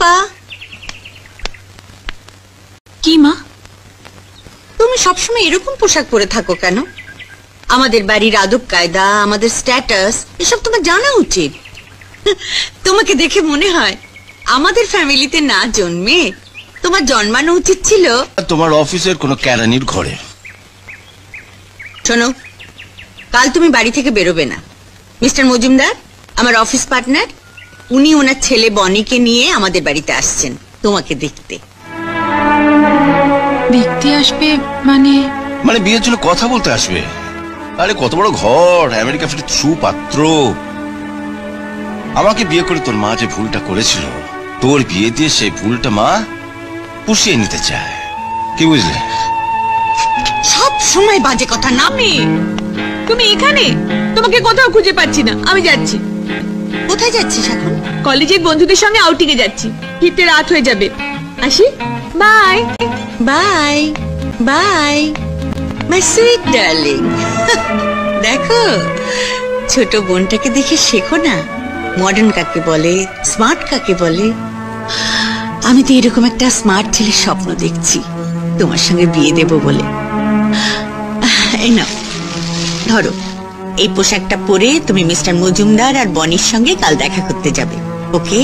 পা। কি মা? তুমি সবসময় এরকম পোশাক পরে থাকো কেন? আমাদের বাড়ির আদব কায়দা আমাদের স্ট্যাটাস এসব তোমার জানা উচিত। তোমাকে দেখে মনে হয় আমাদের ফ্যামিলিতে না জন্মে তোমার জন্মানো উচিত ছিল তোমার অফিসের কোনো ক্যারানির ঘরে। শোনো কাল তুমি বাড়ি থেকে বেরোবে না। মিস্টার মজুমদার আমার অফিস পার্টনার উনি ওনার ছেলে বনিকে নিয়ে আমাদের বাড়িতে আসছেন তোমাকে দেখতে। দেখতে আসবে মানে? মানে বিয়ের জন্য কথা বলতে আসবে। আরে কত বড় ঘর আমেরিকা ফিরে সুপাত্র আমাকে বিয়ে করে তোর মা যে ভুলটা করেছিল তোর বিয়ে দিয়ে সেই ভুলটা মা পুষিয়ে নিতে চায়। কি বুঝলে? সব সময় বাজে কথা না তুমি এখানে? তোমাকে কোথাও খুঁজে পাচ্ছি না। আমি যাচ্ছি। কোথায় যাচ্ছিস এখন? কলেজের বন্ধুদের সঙ্গে আউটিং এ যাচ্ছি। ফিরতে রাত হয়ে যাবে। আসি? Bye bye bye my sweet darling দেখো ছোট বোনটাকে দেখে শেখো না। মডার্ন কাকে বলে? স্মার্ট কাকে বলে? আমি তো এরকম একটা স্মার্ট ছেলের স্বপ্ন দেখছি। তোমার সঙ্গে বিয়ে দেব বলে। এই নাও। ধরো। এই পোশাকটা পরে তুমি মিস্টার মজুমদার আর বনির সঙ্গে কাল দেখা করতে যাবে ওকে?